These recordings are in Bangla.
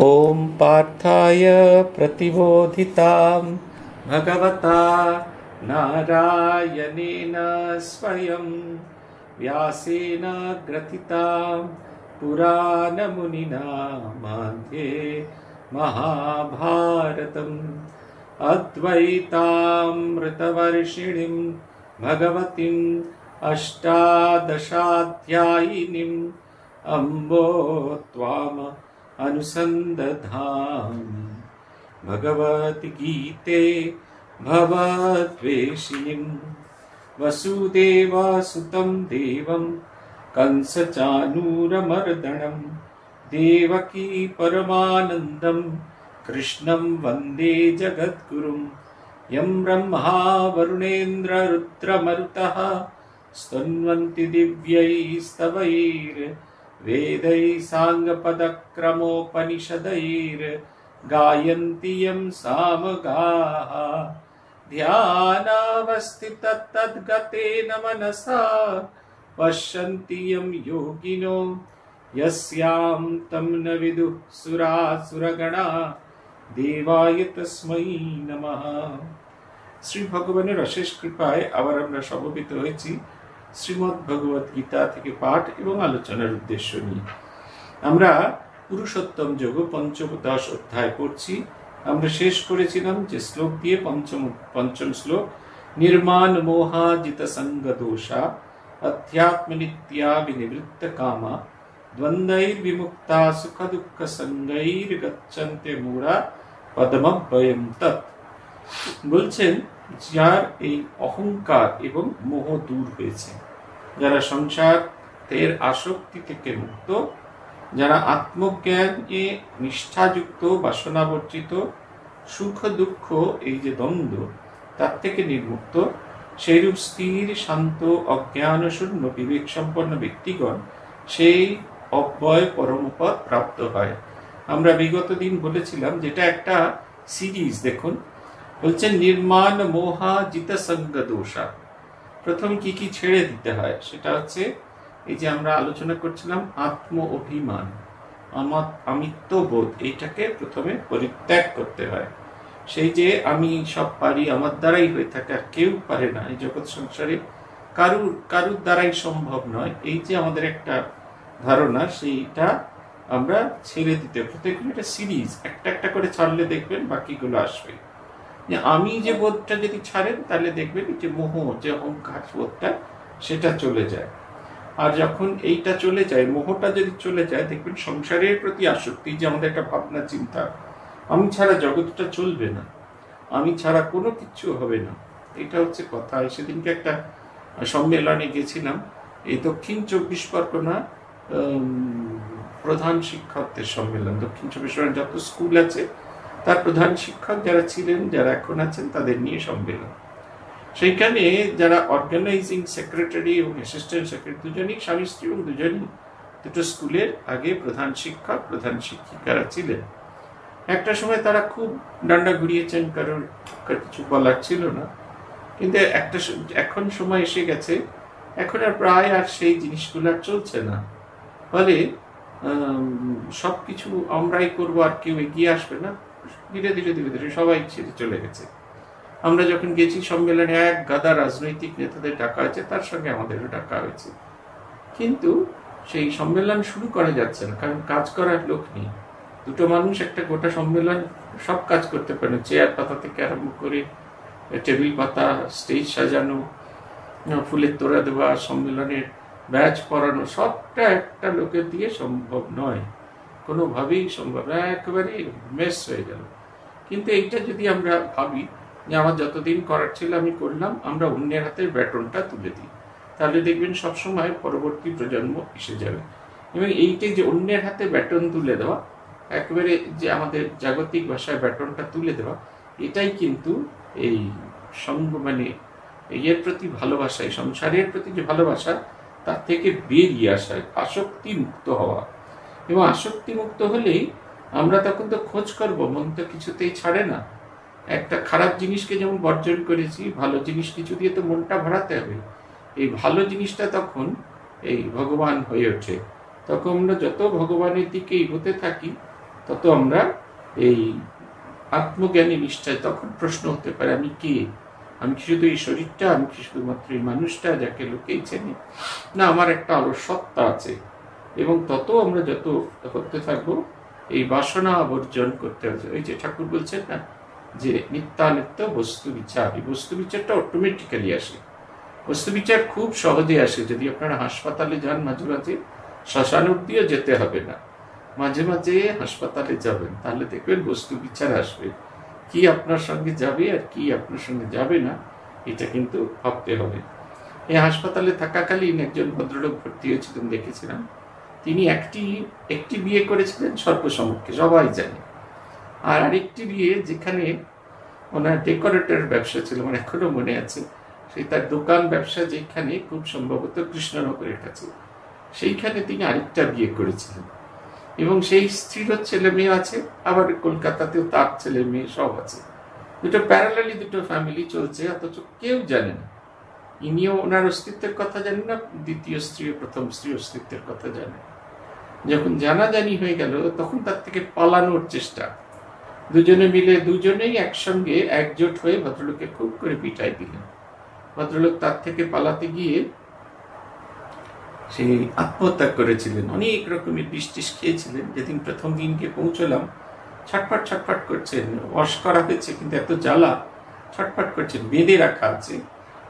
ॐ पार्थाय प्रतिबोधितां भगवता नारायणेन स्वयं व्यासेन ग्रथितां पुराणमुनिना मध्ये महाभारतम्। अद्वैतामृतवर्षिणीं भगवतीम् अष्टादशाध्यायिनीम्। अम्बो त्वाम अनुसन्दधामि। भगवद्गीते भवद्वेषिणीम्। वसुदेवसुतं देवं कंसचानूरमर्दनं। देवकी परमानन्दं कृष्णं वन्दे जगद्गुरुं यं ब्रह्मा वरुणेन्द्ररुद्रमरुतः स्तन्वन्ति दिव्यैस्तवैर्वेदैः साङ्गपदक्रमोपनिषदैर्गायन्ति यं सामगाः ध्यानावस्थितत्तद्गतेन मनसा पश्यन्ति यं योगिनो यस्यां तं न विदुः সুরাসুরগণা দেবায় তস্মৈ নমঃ শ্রী ভগবানের অশেষ কৃপায় আবার আমরা সমবেত হয়েছি শ্রীমৎ ভগবত গীতা থেকে পাঠ এবং আলোচনার উদ্দেশ্য নিয়ে আমরা পুরুষোত্তম যোগ পঞ্চদশ অধ্যায় পড়ছি আমরা শেষ করেছিলাম যে শ্লোক দিয়ে পঞ্চম পঞ্চম শ্লোক নির্মাণ মোহাজিত সঙ্গ দোষা অধ্যাত্ম নিত্যা বিনিবৃত্ত কামা দ্বন্দ্বৈর বিমুক্তা সুখ দুঃখ সঙ্গৈর গচ্ছন্তে মূঢ়া পদমভয়ম তৎ বলছেন যার এই অহংকার এবং মোহ দূর হয়েছে। যারা সংসারের আসক্তি থেকে মুক্ত, যারা আত্মজ্ঞানে নিষ্ঠাযুক্ত, বাসনাবর্জিত সুখ দুঃখ এই যে দ্বন্দ্ব, তার থেকে নির্মুক্ত, সেইরূপ স্থির, শান্ত অজ্ঞান শূন্য বিবেক সম্পন্ন ব্যক্তিগণ সেই অব্যয় পরমপদ প্রাপ্ত হয়। আমরা বিগত দিন বলেছিলাম, যেটা একটা সিরিজ, দেখুন। বলছেন, নির্মাণ মোহা জিত সঙ্গ দোষা প্রথম কি কি ছেড়ে দিতে হয়? সেটা হচ্ছে, এই যে আমরা আলোচনা করছিলাম, আত্ম অভিমান আমার আমিত্ববোধ, এইটাকে প্রথমে পরিত্যাগ করতে হয়। সেই যে আমি সব পারি, আমার দ্বারাই হয়ে থাকে, আর কেউ পারে না, এই জগৎ সংসারে কারুর কারুর দ্বারাই সম্ভব নয়। এই যে আমাদের একটা ধারণা, সেইটা আমরা ছেড়ে দিতে প্রত্যেকগুলো একটা সিরিজ, একটা একটা করে ছাড়লে দেখবেন বাকিগুলো আসবে যে আমি যে বোধটা যদি ছাড়েন, তাহলে দেখবেন যে মোহ, যে অহংকার বোধটা, সেটা চলে যায়। আর যখন এইটা চলে যায়, মোহটা যদি চলে যায়, দেখবেন সংসারের প্রতি আসক্তি, যে আমাদের একটা ভাবনা, চিন্তা, আমি ছাড়া জগৎটা চলবে না, আমি ছাড়া কোনো কিছু হবে না। এটা হচ্ছে কথা। সেদিনকে একটা সম্মেলনে গেছিলাম, এই দক্ষিণ চব্বিশ পরগনা প্রধান শিক্ষকদের সম্মেলন। দক্ষিণ চব্বিশ পরগনা যত স্কুল আছে তার প্রধান শিক্ষক যারা ছিলেন, যারা এখন আছেন, তাদের নিয়ে সম্মেলন। সেইখানে যারা অর্গানাইজিং সেক্রেটারি এবং অ্যাসিস্ট্যান্ট সেক্রেটারি দুজনই, স্বামী স্ত্রী এবং দুজনই দুটো স্কুলের আগে প্রধান শিক্ষক, প্রধান শিক্ষিকারা ছিলেন। একটা সময় তারা খুব ডান্ডা ঘুরিয়েছেন, কারোর কিছু বলার ছিল না। কিন্তু একটা এখন সময় এসে গেছে, এখন আর প্রায় আর সেই জিনিসগুলো আর চলছে না। ফলে সব কিছু আমরাই করব, আর কেউ এগিয়ে আসবে না। ধীরে ধীরে ধীরে ধীরে সবাই ছেড়ে চলে গেছে। আমরা যখন গেছি, সম্মেলনে এক গাদা রাজনৈতিক নেতাদের ডাকা হয়েছে, তার সঙ্গে আমাদেরও ডাকা হয়েছে। কিন্তু সেই সম্মেলন শুরু করা যাচ্ছে না, কারণ কাজ করার লোক নেই। দুটো মানুষ একটা গোটা সম্মেলন সব কাজ করতে পারে চেয়ার পাতা থেকে আরম্ভ করে, টেবিল পাতা, স্টেজ সাজানো, ফুলের তোড়া দেওয়া, সম্মেলনের ব্যাচ পড়ানো, সবটা একটা লোকের দিয়ে সম্ভব নয়। কোনোভাবেই সম্ভব না। একেবারে মেস হয়ে গেল। কিন্তু এইটা যদি আমরা ভাবি যে আমার যতদিন করার ছিল আমি করলাম, আমরা অন্যের হাতের ব্যাটনটা তুলে দিই। তাহলে দেখবেন সবসময় পরবর্তী প্রজন্ম এসে যাবে। এবং এইটাই যে অন্যের হাতে ব্যাটন তুলে দেওয়া, একেবারে যে আমাদের জাগতিক ভাষায় ব্যাটনটা তুলে দেওয়া, এটাই কিন্তু এই সঙ্গ মানে ইয়ের প্রতি ভালোবাসা, এই সংসারের প্রতি যে ভালোবাসা, তার থেকে বেরিয়ে আসা আসক্তি মুক্ত হওয়া। এবং আসক্তি মুক্ত হলেই আমরা তখন তো খোঁজ করব, মন তো কিছুতেই ছাড়ে না। একটা খারাপ জিনিসকে যেমন বর্জন করেছি, ভালো জিনিস কিছু দিয়ে তো মনটা ভরাতে হবে। এই ভালো জিনিসটা তখন এই ভগবান হয়ে ওঠে। তখন আমরা যত ভগবানের দিকে এগোতে থাকি, তত আমরা এই আত্মজ্ঞানী নিষ্ঠায় তখন প্রশ্ন হতে পারে, আমি কে? আমি কি শুধু এই শরীরটা? আমি কি শুধুমাত্র এই মানুষটা যাকে লোকেই চেনে? না, আমার একটা আলো সত্তা আছে। এবং তত আমরা যত করতে থাকব এই বাসনা বর্জন করতে হবে। ওই যে ঠাকুর বলছেন না যে নিত্যানিত্য বস্তু বিচার। এই বস্তু বিচারটা অটোমেটিক্যালি আসে। বস্তু বিচার খুব সহজে আসে। যদি আপনারা হাসপাতালে যান মাঝে মাঝে শ্মশান অব্দিও যেতে হবে না। মাঝে মাঝে হাসপাতালে যাবেন, তাহলে দেখবেন বস্তু বিচার আসবে। কি আপনার সঙ্গে যাবে আর কি আপনার সঙ্গে যাবে না, এটা কিন্তু ভাবতে হবে। এই হাসপাতালে থাকাকালীন একজন ভদ্রলোক ভর্তি হয়েছিলেন, দেখেছিলাম। তিনি একটি একটি বিয়ে করেছিলেন সর্বসমক্ষে সবাই জানে। আর আরেকটি বিয়ে যেখানে ওনার ডেকোরেটর ব্যবসা ছিল আমার এখনও মনে আছে, সেই তার দোকান ব্যবসা যেখানে খুব সম্ভবত কৃষ্ণনগরের কাছে, সেইখানে তিনি আরেকটা বিয়ে করেছিলেন। এবং সেই স্ত্রীরও ছেলে মেয়ে আছে, আবার কলকাতাতেও তার ছেলে মেয়ে সব আছে। দুটো প্যারালালি দুটো ফ্যামিলি চলছে, অথচ কেউ জানে না। ইনিও ওনার অস্তিত্বের কথা জানেন না, দ্বিতীয় স্ত্রী প্রথম স্ত্রী অস্তিত্বের কথা জানে যখন জানাজানি হয়ে গেল, তখন তার থেকে পালানোর চেষ্টা। দুজনে মিলে দুজনেই একসঙ্গে একজোট হয়ে ভদ্রলোককে খুব করে পিটাই দিলেন। ভদ্রলোক তার থেকে পালাতে গিয়ে সে আত্মহত্যা করেছিলেন। অনেক রকমের বিষ টিস খেয়েছিলেন। যেদিন প্রথম দিনকে পৌঁছলাম, ছটফট ছটফট করছেন। ওয়াশ করা হয়েছে, কিন্তু এত জ্বালা, ছটফট করছেন। বেঁধে রাখা আছে।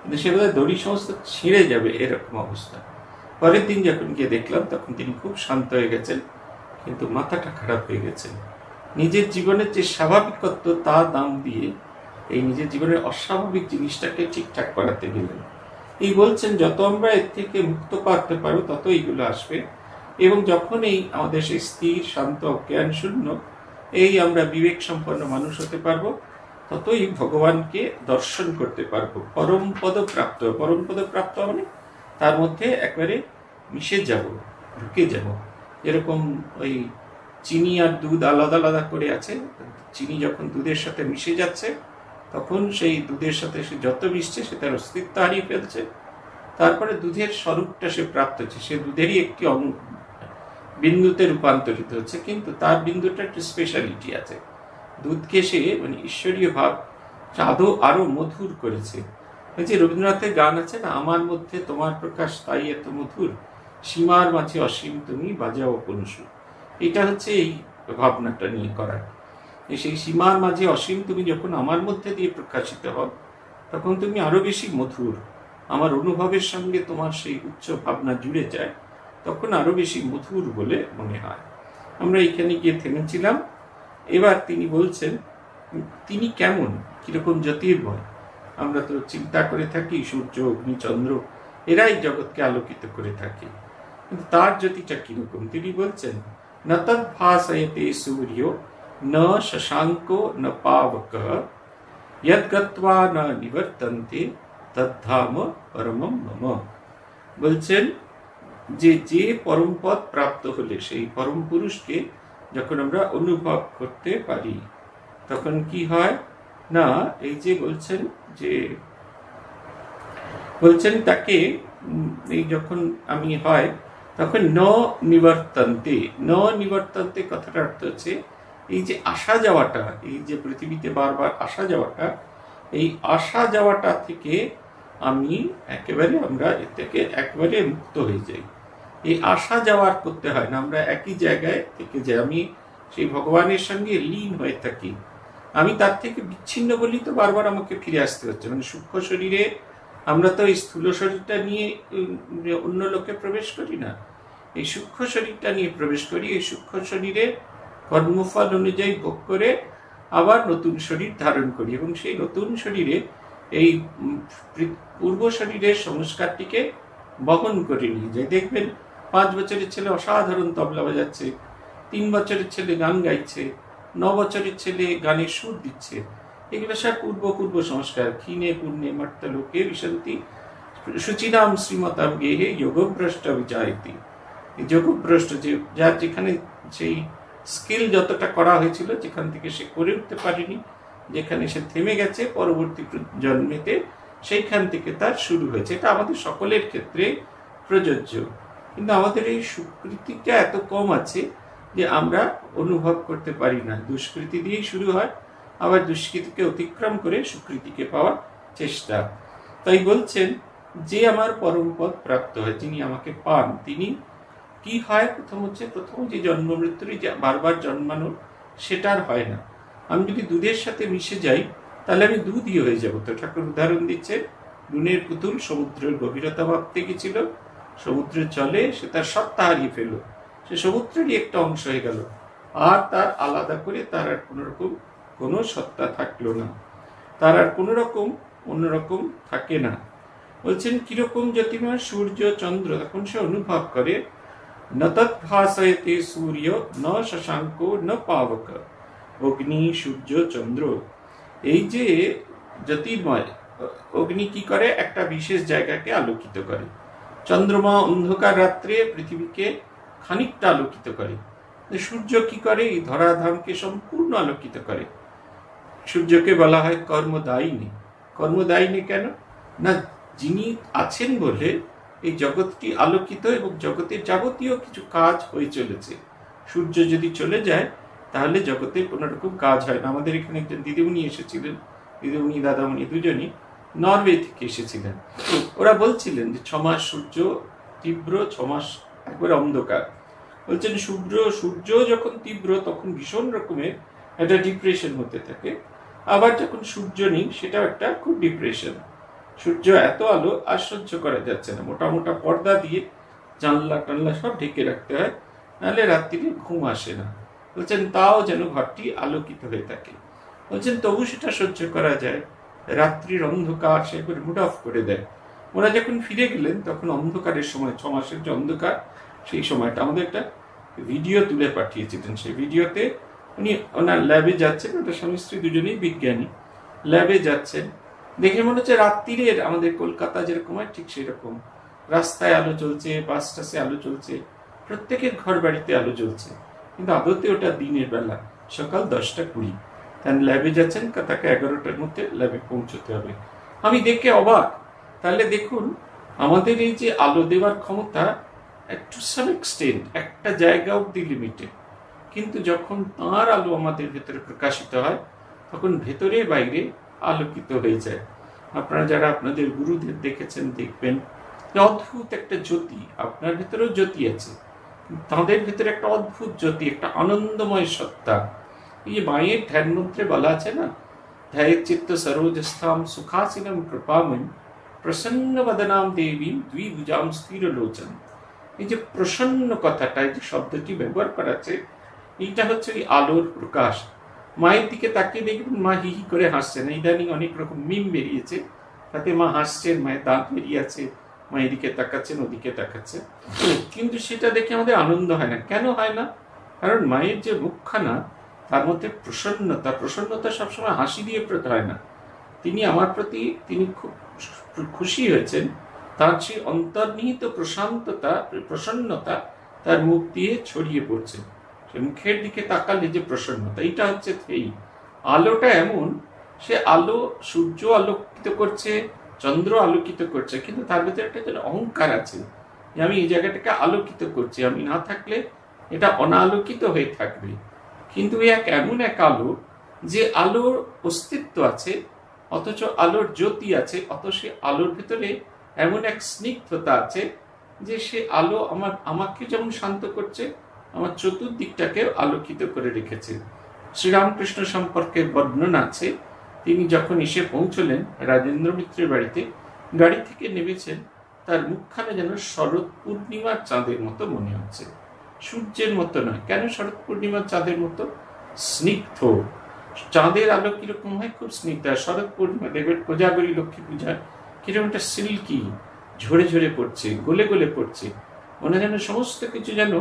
কিন্তু সে বোধহয় দড়ি সমস্ত ছিঁড়ে যাবে, এরকম অবস্থা। পরের দিন যখন গিয়ে দেখলাম, তখন তিনি খুব শান্ত হয়ে গেছেন, কিন্তু মাথাটা খারাপ হয়ে গেছেন। নিজের জীবনের যে স্বাভাবিকত্ব, তা দাম দিয়ে এই নিজের জীবনের অস্বাভাবিক জিনিসটাকে ঠিকঠাক করাতে গেলেন। এই বলছেন, যত আমরা এর থেকে মুক্ত পারতে পারব, তত এইগুলো আসবে। এবং যখন এই আমাদের সেই স্থির, শান্ত জ্ঞান শূন্য এই আমরা বিবেক সম্পন্ন মানুষ হতে পারব, ততই ভগবানকে দর্শন করতে পারব। পরম পদ প্রাপ্ত পরম পদ প্রাপ্ত মানে তার মধ্যে একবারে মিশে যাব, ঢুকে যাব। যেরকম ওই চিনি আর দুধ আলাদা আলাদা করে আছে। চিনি যখন দুধের সাথে মিশে যাচ্ছে, তখন সেই দুধের সাথে সে যত মিশছে, সে তার অস্তিত্ব হারিয়ে ফেলছে। তারপরে দুধের স্বরূপটা সে প্রাপ্ত হচ্ছে। সে দুধেরই একটি বিন্দুতে রূপান্তরিত হচ্ছে, কিন্তু তার বিন্দুটা একটু স্পেশালিটি আছে। দুধকে সে মানে ঈশ্বরীয় ভাব আদৌ আরও মধুর করেছে। যে রবীন্দ্রনাথের গান আছে না, আমার মধ্যে তোমার প্রকাশ তাই এত মধুর, সীমার মাঝে অসীম তুমি বাজাও পনুসু এটা হচ্ছে এই ভাবনাটা নিয়ে করা সেই সীমার মাঝে অসীম তুমি যখন আমার মধ্যে দিয়ে প্রকাশিত হও, তখন তুমি আরও বেশি মধুর। আমার অনুভবের সঙ্গে তোমার সেই উচ্চ ভাবনা জুড়ে যায়, তখন আরও বেশি মধুর বলে মনে হয়। আমরা এখানে গিয়ে থেমেছিলাম। এবার তিনি বলছেন, তিনি কেমন? কীরকম জ্যোতির্ময় আমরা তো চিন্তা করে থাকি, সূর্য অগ্নিচন্দ্র এরাই জগৎকে আলোকিত করে থাকে। কিন্তু তার জ্যোতিটা কীরকম তিনি বলছেন, না তৎভাসয়তে সূর্য না শশাঙ্ক, না পাবক ইয়দ্গত্বা না নিবর্তন্তে তদ্ধাম পরমম মম বলছেন যে যে পরমপদ প্রাপ্ত হলে, সেই পরম পুরুষকে যখন আমরা অনুভব করতে পারি, তখন কি হয়? না, এই যে বলছেন যে বলছেন তাকে এই যখন আমি হয়, তখন ন নিবর্তন্তে ন নিবর্তন্তে কথাটার অর্থ হচ্ছে, এই যে আসা যাওয়াটা, এই যে পৃথিবীতে বারবার আসা যাওয়াটা, এই আসা যাওয়াটা থেকে আমি একেবারে আমরা এর থেকে একেবারে মুক্ত হয়ে যাই। এই আসা যাওয়ার করতে হয় না, আমরা একই জায়গায় থেকে যাই। আমি সেই ভগবানের সঙ্গে লীন হয়ে থাকি। আমি তার থেকে বিচ্ছিন্ন বলি তো বারবার আমাকে ফিরে আসতে হচ্ছে। মানে সূক্ষ্ম শরীরে আমরা তো এই স্থূল শরীরটা নিয়ে অন্য লোকে প্রবেশ করি না। এই সূক্ষ্ম শরীরটা নিয়ে প্রবেশ করি। এই সূক্ষ্ম শরীরে কর্মফল অনুযায়ী ভোগ করে আবার নতুন শরীর ধারণ করি এবং সেই নতুন শরীরে এই পূর্ব শরীরের সংস্কারটিকে বহন করে নিয়ে যায় দেখবেন, পাঁচ বছরের ছেলে অসাধারণ তবলা বাজাচ্ছে, তিন বছরের ছেলে গান গাইছে ন বছরের ছেলে গানের সুর দিচ্ছে। এগুলো সব পূর্ব পূর্ব সংস্কার। ক্ষীণে পূর্ণে মর্ত লোকে বিশান্তি সুচিনাম শ্রীমতাম গেহে যোগভ্রষ্ট বিচারিতি যোগভ্রষ্ট যে, যার যেখানে সেই স্কিল যতটা করা হয়েছিল, যেখান থেকে সে করে উঠতে পারেনি, যেখানে সে থেমে গেছে পরবর্তী জন্মেতে, সেইখান থেকে তার শুরু হয়েছে। এটা আমাদের সকলের ক্ষেত্রে প্রযোজ্য। কিন্তু আমাদের এই সুকৃতিটা এত কম আছে যে আমরা অনুভব করতে পারি না। দুষ্কৃতি দিয়েই শুরু হয়, আবার দুষ্কৃতিকে অতিক্রম করে সুকৃতিকে পাওয়ার চেষ্টা। তাই বলছেন, যে আমার পরম পদ প্রাপ্ত হয়, যিনি আমাকে পান, তিনি কি হয়? প্রথম হচ্ছে, প্রথম যে জন্ম মৃত্যুরই বারবার জন্মানো সেটার হয় না। আমি যদি দুধের সাথে মিশে যাই, তাহলে আমি দুধই হয়ে যাব। তো ঠাকুর উদাহরণ দিচ্ছে নুনের পুতুল সমুদ্রের গভীরতা ভাবতে গেছিল, সমুদ্রের চলে সে তার সত্তা হারিয়ে ফেলল। সে সমুদ্রেরই একটা অংশ হয়ে গেল। আর তার আলাদা করে তার আর কোনো রকম কোনো সত্তা থাকল না। তার আর কোনো রকম অন্যরকম থাকে না। বলছেন, কীরকম জ্যোতির্ময় সূর্য, চন্দ্র? তখন সে অনুভব করে নতৎভাসয়তে সূর্য, ন শশাঙ্ক, ন পাবক, অগ্নি, সূর্য, চন্দ্র। এই যে জ্যোতির্ময় অগ্নি কি করে? একটা বিশেষ জায়গাকে আলোকিত করে। চন্দ্রমা অন্ধকার রাত্রে পৃথিবীকে খানিকটা আলোকিত করে। সূর্য কি করে? এই ধরাধামকে সম্পূর্ণ আলোকিত করে। সূর্যকে বলা হয় কর্মদায়িনী। কর্মদায়িনী কেন? না, যিনি আছেন বলে এই জগৎটি আলোকিত এবং জগতের যাবতীয় কিছু কাজ হয়ে চলেছে। সূর্য যদি চলে যায়, তাহলে জগতের কোনো রকম কাজ হয় না। আমাদের এখানে একজন দিদিমণি এসেছিলেন। দিদিমণি, দাদামণি দুজনই নরওয়ে থেকে এসেছিলেন। ওরা বলছিলেন যে ছমাস সূর্য তীব্র, ছমাস একবারে অন্ধকার। বলছেন, সূর্য সূর্য যখন তীব্র, তখন ভীষণ রকমের একটা ডিপ্রেশন হতে থাকে। আবার যখন সূর্য নেই, সেটাও একটা খুব ডিপ্রেশন সূর্য এত আলো আর সহ্য করা যাচ্ছে না। মোটা মোটা পর্দা দিয়ে জানলা, টানলা সব ঢেকে রাখতে হয়, নাহলে রাত্রিরে ঘুম আসে না। বলছেন, তাও যেন ঘরটি আলোকিত হয়ে থাকে। বলছেন, তবু সেটা সহ্য করা যায়। রাত্রির অন্ধকার সে করে মুড অফ করে দেয়। ওরা যখন ফিরে গেলেন, তখন অন্ধকারের সময় ছ মাসের যে অন্ধকার সেই সময়টা আমাদের একটা ভিডিও তুলে পাঠিয়েছিলেন। সেই ভিডিওতে উনি ওনার ল্যাবে যাচ্ছেন ওটা স্বামী স্ত্রী দুজনেই বিজ্ঞানী। ল্যাবে যাচ্ছেন। দেখে মনে হচ্ছে রাত্রিরের আমাদের কলকাতা যেরকম হয় ঠিক সেরকম। রাস্তায় আলো চলছে বাস টাসে আলো চলছে প্রত্যেকের ঘর বাড়িতে আলো জ্বলছে। কিন্তু আদতে ওটা দিনের বেলা, সকাল দশটা কুড়ি। তার ল্যাবে যাচ্ছেন, তাকে এগারোটার মধ্যে ল্যাবে পৌঁছতে হবে। আমি দেখে অবাক। তাহলে দেখুন, আমাদের এই যে আলো দেওয়ার ক্ষমতা টু সাম এক্সটেন্ট একটা জায়গা অব্দি লিমিটেড কিন্তু যখন তাঁর আলো আমাদের ভেতরে প্রকাশিত হয়, তখন ভেতরে বাইরে আলোকিত হয়ে যায়। আপনারা যারা আপনাদের গুরুদের দেখেছেন, দেখবেন অদ্ভুত একটা জ্যোতি, আপনার ভেতরেও জ্যোতি আছে তাঁদের ভেতরে একটা অদ্ভুত জ্যোতি, একটা আনন্দময় সত্তা। এই যে মায়ের ধ্যান মন্ত্রে বলা আছে না, ধ্যায় চিত্ত সরোজস্থাম সুখাসিনম কৃপামন প্রসন্ন বদনাম দেবী, দ্বিভুজাম স্থির লোচন এই যে প্রসন্ন কথাটা যে শব্দটি ব্যবহার করা আছে, এইটা হচ্ছে ওই আলোর প্রকাশ। মায়ের দিকে তাকিয়ে দেখবেন মা হি হি করে হাসছেন। ইদানিং অনেক রকম মিম বেরিয়েছে। তাতে মা হাসছেন, মায়ের দাঁত বেরিয়ে আছে মা এদিকে তাকাচ্ছেন, ওদিকে তাকাচ্ছেন। কিন্তু সেটা দেখে আমাদের আনন্দ হয় না। কেন হয় না? কারণ মায়ের যে মুখখানা, তার মধ্যে প্রসন্নতা প্রসন্নতা সবসময় হাসি দিয়ে প্রত হয় না। তিনি আমার প্রতি, তিনি খুব খুশি হয়েছেন। তার সেই অন্তর্নিহিত প্রশান্ততা, প্রসন্নতা তার মুখ দিয়ে ছড়িয়ে পড়ছে। সে মুখের দিকে তাকালে যে প্রসন্নতা এটা হচ্ছে এই আলোটা এমন, সে আলো, সূর্য আলোকিত করছে, চন্দ্র আলোকিত করছে, কিন্তু তার ভিতরে একটা যেন অহংকার আছে যে আমি এই জায়গাটাকে আলোকিত করছি। আমি না থাকলে এটা অনালোকিত হয়ে থাকবে। কিন্তু এক এমন এক আলো যে আলোর অস্তিত্ব আছে, অথচ আলোর জ্যোতি আছে অত সে আলোর ভিতরে এমন এক স্নিগ্ধতা আছে যে সে আলো আমার, আমাকে যেমন শান্ত করছে, আমার চতুর্দিকটাকে আলোকিত করে রেখেছে। শ্রীরামকৃষ্ণ সম্পর্কে বর্ণনা আছে, তিনি যখন এসে পৌঁছলেন রাজেন্দ্র মিত্রের বাড়িতে, গাড়ি থেকে নেমেছেন, তার মুখখানে যেন শরৎ পূর্ণিমার চাঁদের মতো মনে হচ্ছে। সূর্যের মতো নয়, কেন শরৎ পূর্ণিমার চাঁদের মতো? স্নিগ্ধ। চাঁদের আলো কীরকম হয়? খুব স্নিগ্ধ। শরৎ পূর্ণিমা, দেবের কোজাগরী লক্ষ্মী পূজা কীরকম একটা সিল্কি, ঝরে ঝরে পড়ছে, গলে গলে পড়ছে। মনে যেন সমস্ত কিছু যেন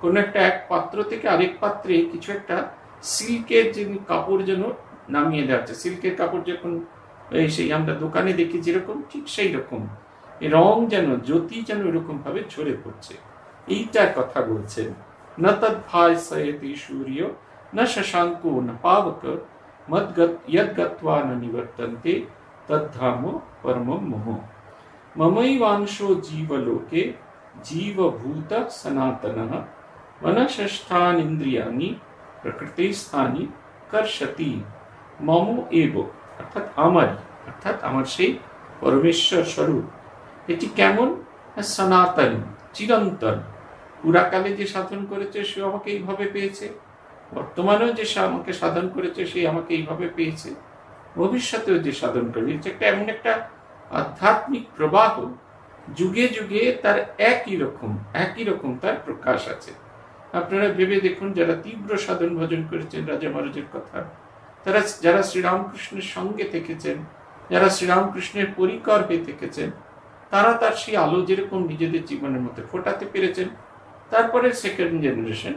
কোনো একটা এক পাত্র থেকে আরেক পাত্রে কিছু একটা সিল্কের যে কাপড় যেন নামিয়ে দেওয়া সিল্কের কাপড় যখন সেই আমরা দোকানে দেখি যেরকম, ঠিক সেই রকম। রং যেন, জ্যোতি যেন এরকম ভাবে ঝরে পড়ছে। এইটার কথা বলছেন। না তৎ ভাই সয়েতি সূর্য, না শশাঙ্ক, না পাবক, মদগত, ইয়দ্গত্বা, না নিবর্তন্তে। তদ্ধামো পরমম মোহ মমৈবাংশো জীবলোকে জীবভূত সনাতন মনষষ্ঠানিন্দ্রিয়ানি প্রকৃতিস্থানি কর্ষতি মম এব অর্থাৎ আমার অর্থাৎ আমার সেই পরমেশ্বর স্বরূপ এটি কেমন? সনাতন, চিরন্তন। পুরাকালে যে সাধন করেছে, সে আমাকে এইভাবে পেয়েছে। বর্তমানেও যে সে আমাকে সাধন করেছে, সে আমাকে এইভাবে পেয়েছে। ভবিষ্যতেও যে সাধন করবে একটা এমন একটা আধ্যাত্মিক প্রবাহ, যুগে যুগে তার একই রকম একই রকম তার প্রকাশ আছে। আপনারা ভেবে দেখুন, যারা তীব্র সাধন ভজন করেছেন, রাজা মহারাজের কথা, তারা যারা শ্রীরামকৃষ্ণের সঙ্গে থেকেছেন, যারা শ্রীরামকৃষ্ণের পরিকর হয়ে থেকেছেন, তারা তার সেই আলো যেরকম নিজেদের জীবনের মধ্যে ফোটাতে পেরেছেন তারপরে সেকেন্ড জেনারেশন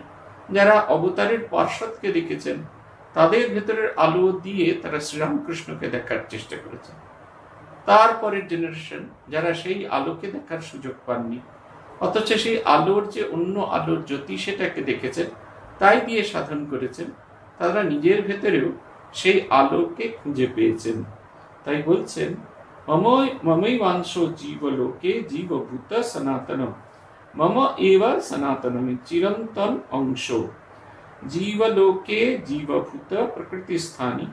যারা অবতারের পার্শ্বদকে দেখেছেন তাদের ভেতরের আলো দিয়ে তারা শ্রীরামকৃষ্ণকে দেখার চেষ্টা করেছেন তারপরের জেনারেশন যারা সেই আলোকে দেখার সুযোগ পাননি, অথচ সেই আলোর যে অন্য আলোর জ্যোতি সেটাকে দেখেছেন তাই দিয়ে সাধন করেছেন, তারা নিজের ভেতরেও সেই আলোকে খুঁজে পেয়েছেন। তাই বলছেন, মমই মাংস জীবলোকে জীবভূত সনাতনম, মম এব সনাতনম চিরন্তন অংশ। জীবভূত প্রকৃতি স্থানী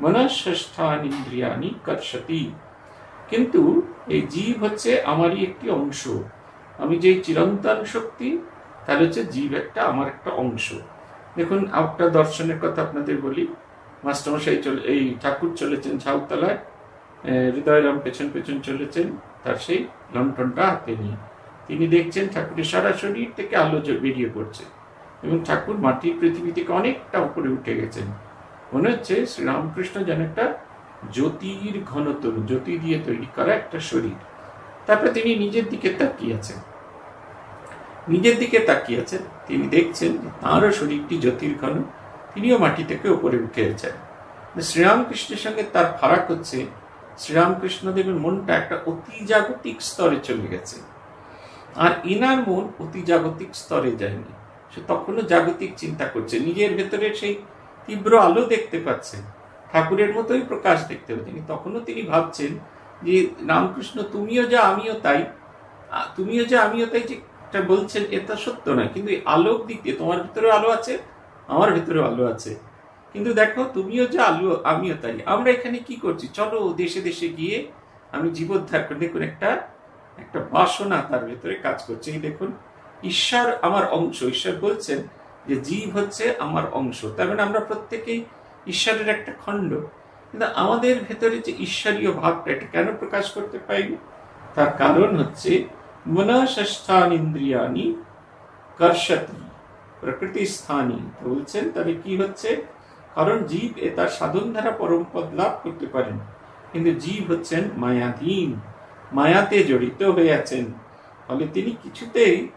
মনষ্ষ্ঠান ইন্দ্রিয়ানি কর্ষতি কিন্তু এই জীব হচ্ছে আমারই একটি অংশ আমি যে চিরন্তন শক্তি তাহলে হচ্ছে জীব একটা আমার একটা অংশ দেখুন একটা দর্শনের কথা আপনাদের বলি মাস্টারমশাই চলে এই ঠাকুর চলেছেন ঝাউতলায় হৃদয়রাম পেছন পেছন চলেছেন তার সেই লণ্ঠনটা হাতে নিয়ে। তিনি দেখছেন ঠাকুরের সারা শরীর থেকে আলো বেরিয়ে পড়ছে। এবং ঠাকুর মাটির পৃথিবী থেকে অনেকটা উপরে উঠে গেছেন। মনে হচ্ছে শ্রীরামকৃষ্ণ যেন একটা জ্যোতির ঘনতরু, জ্যোতি দিয়ে তৈরি করা একটা শরীর। তারপরে তিনি নিজের দিকে তাকিয়েছেন নিজের দিকে তাকিয়েছেন তিনি দেখছেন তাঁরও শরীরটি জ্যোতির ঘন, তিনিও মাটি থেকে উপরে উঠে গেছেন। শ্রীরামকৃষ্ণের সঙ্গে তার ফারাক হচ্ছে, শ্রীরামকৃষ্ণদেবের মনটা একটা অতি জাগতিক স্তরে চলে গেছে। আর ইনার মন অতি জাগতিক স্তরে যায়নি। সে তখনও জাগতিক চিন্তা করছে। নিজের ভেতরে সেই তীব্র আলো দেখতে পাচ্ছে। ঠাকুরের মতোই প্রকাশ দেখতে পাচ্ছেন তখনও তিনি ভাবছেন যে, রামকৃষ্ণ, তুমিও যা, আমিও তাই। তুমিও যা, আমিও তাই যে বলছেন, এটা সত্য নয়। কিন্তু আলোক দিক দিয়ে তোমার ভিতরে আলো আছে, আমার ভিতরে আলো আছে। কিন্তু দেখো, তুমিও যা, আলো, আমিও তাই। আমরা এখানে কি করছি? চলো দেশে দেশে গিয়ে আমি জীবোদ্ধার করে দেখুন একটা একটা বাসনা তার ভেতরে কাজ করছে। এই দেখুন ঈশ্বর আমার অংশ। ঈশ্বর বলছেন যে জীব হচ্ছে আমার অংশ। তার মানে আমরা প্রত্যেকেই ঈশ্বরের একটা খণ্ড। কিন্তু আমাদের ভেতরে যে ঈশ্বরীয় ভাবটা, এটা কেন প্রকাশ করতে পারিনি? তার কারণ হচ্ছে মনষ্ঠান ইন্দ্রিয়ানি কর্ষতি, প্রকৃতি স্থানী। বলছেন, তাহলে কি হচ্ছে? কারণ জীব এ তার সাধন দ্বারা পরম পদ লাভ করতে পারেন। কিন্তু জীব হচ্ছেন মায়াধীন, মায়াতে জড়িত হয়ে আছেন। ফলে তিনি কিছুতেই